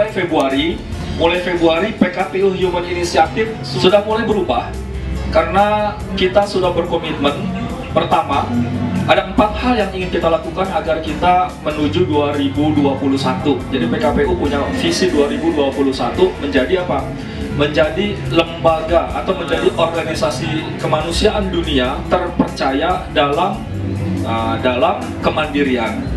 mulai Februari, mulai Februari PKPU Human Initiative sudah mulai berubah karena kita sudah berkomitmen pertama ada empat hal yang ingin kita lakukan agar kita menuju 2021. Jadi PKPU punya visi 2021 menjadi apa? Menjadi lembaga atau menjadi organisasi kemanusiaan dunia terpercaya dalam uh, dalam kemandirian.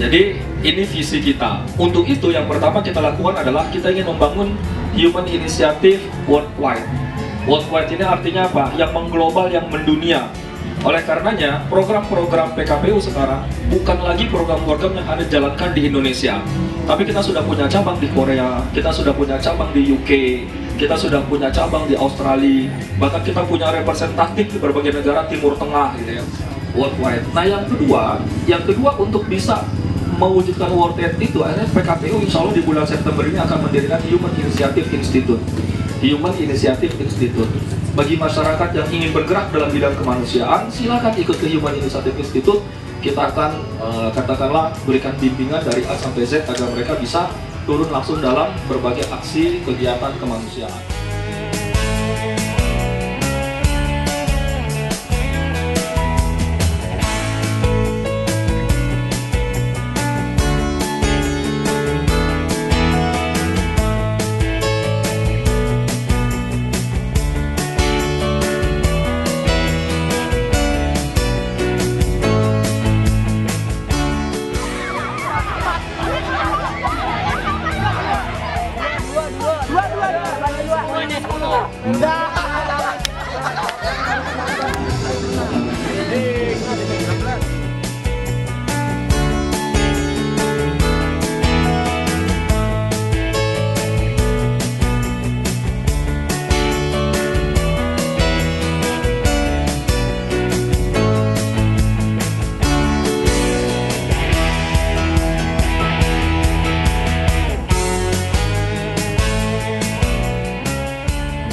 Jadi ini visi kita. Untuk itu yang pertama kita lakukan adalah kita ingin membangun human initiative worldwide. Worldwide ini artinya apa? Yang mengglobal, yang mendunia oleh karenanya, program-program PKPU sekarang bukan lagi program-program yang hanya dijalankan di Indonesia. Tapi kita sudah punya cabang di Korea, kita sudah punya cabang di UK, kita sudah punya cabang di Australia, bahkan kita punya representatif di berbagai negara Timur Tengah gitu ya, worldwide. Nah yang kedua, yang kedua untuk bisa mewujudkan World Trade itu, akhirnya PKPU insya Allah di bulan September ini akan mendirikan Human Initiative Institute. Human Initiative Institute bagi masyarakat yang ingin bergerak dalam bidang kemanusiaan, silakan ikut ke Human Initiative Institute. Kita akan uh, katakanlah berikan bimbingan dari A sampai Z agar mereka bisa turun langsung dalam berbagai aksi kegiatan kemanusiaan.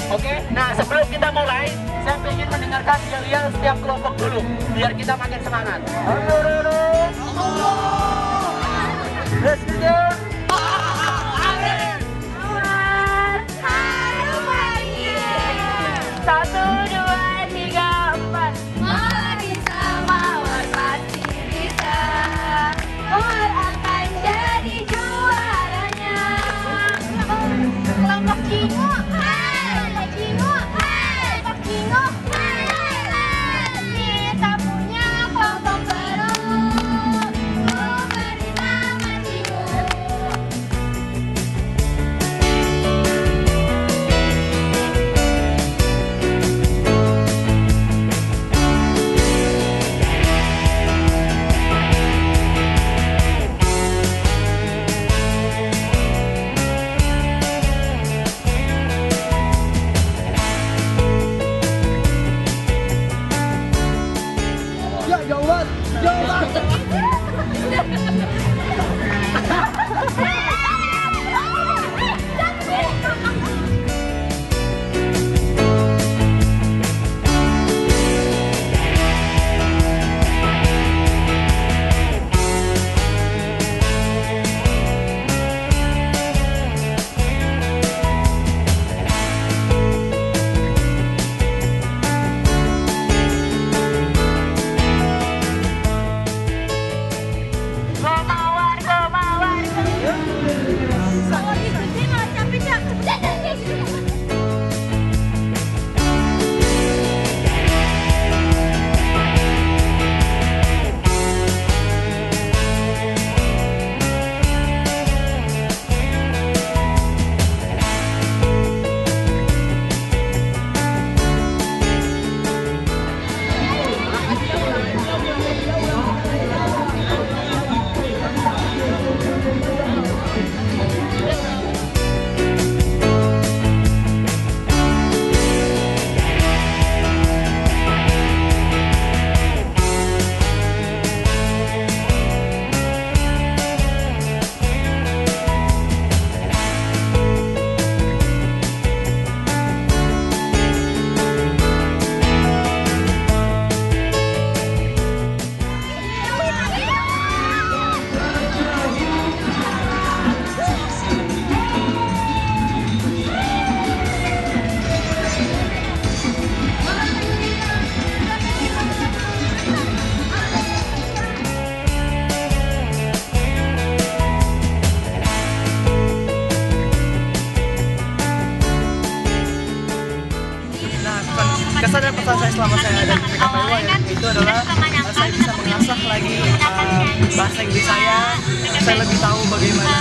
Oke, nah sebelah kita mulai, saya ingin mendengarkan yel-yel setiap kelompok dulu, biar kita makin semangat. Let's go. Kepuasan saya selama saya ada di PKPU ya, itu adalah saya bisa mengasah lagi uh, bahasa Inggris saya. Saya lebih tahu bagaimana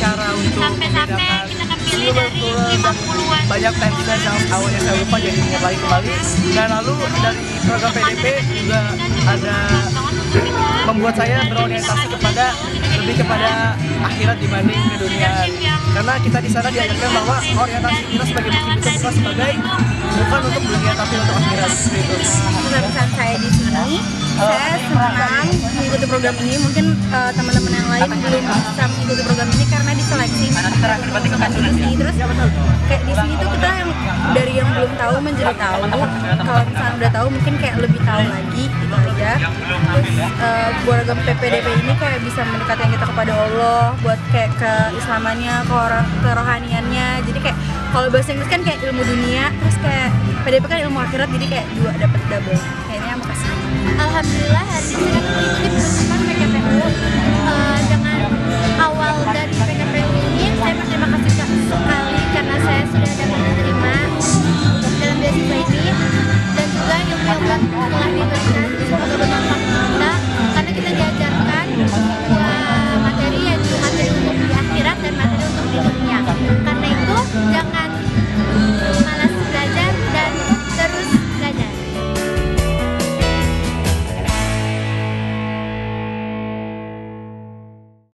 cara untuk membedakan silver plural dan banyak tenses yang awalnya saya lupa jadi ingat lagi kembali. Dan lalu dari program PDP juga ada membuat saya berorientasi kepada lebih kepada akhirat dibanding keduniaan karena kita di sana diajarkan bahwa orientasi kita sebagai muslim itu bukan sebagai bukan untuk dunia tapi untuk akhirat. Itu pesan saya di sini saya senang mengikuti program ini. Mungkin eh, teman-teman yang lain belum bisa mengikuti program ini karena diseleksi. Terus kayak di sini tuh tahu menjadi tahu. Kalau misalnya udah tahu mungkin kayak lebih tahu lagi gitu aja terus eh, program PPDP ini kayak bisa mendekatkan kita kepada Allah buat kayak ke islamannya ke orang ke rohaniannya. Jadi kayak kalau bahasa Inggris kan kayak ilmu dunia terus kayak PDP kan ilmu akhirat jadi kayak dua dapat double. Kayaknya makasih Alhamdulillah hari ini saya mengikuti penutupan PKPU eh, dengan awal dari